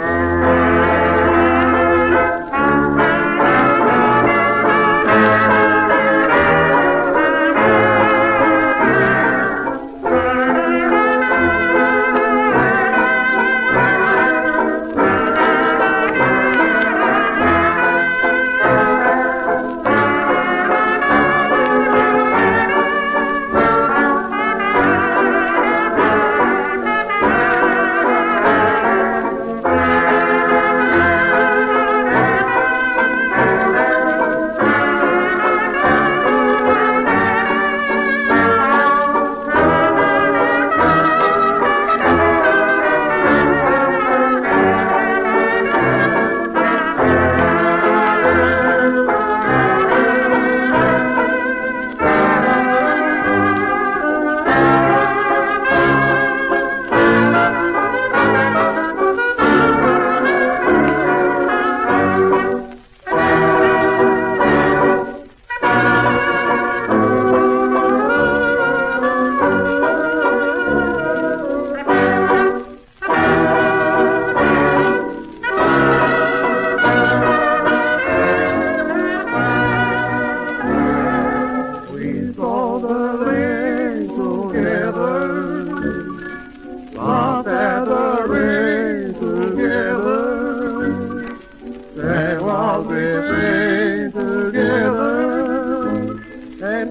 Música You're